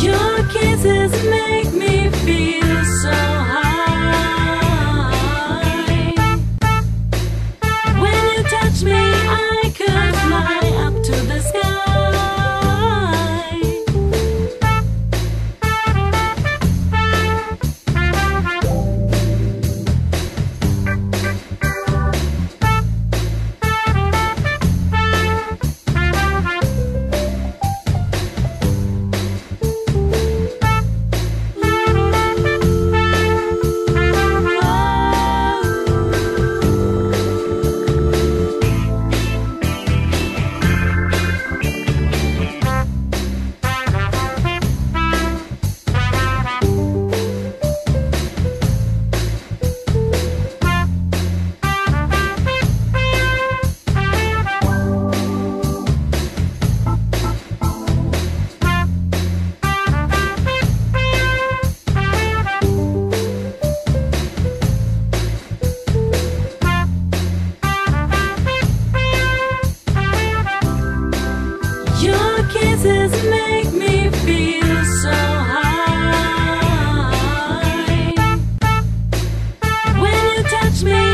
Your kisses make me feel so high. me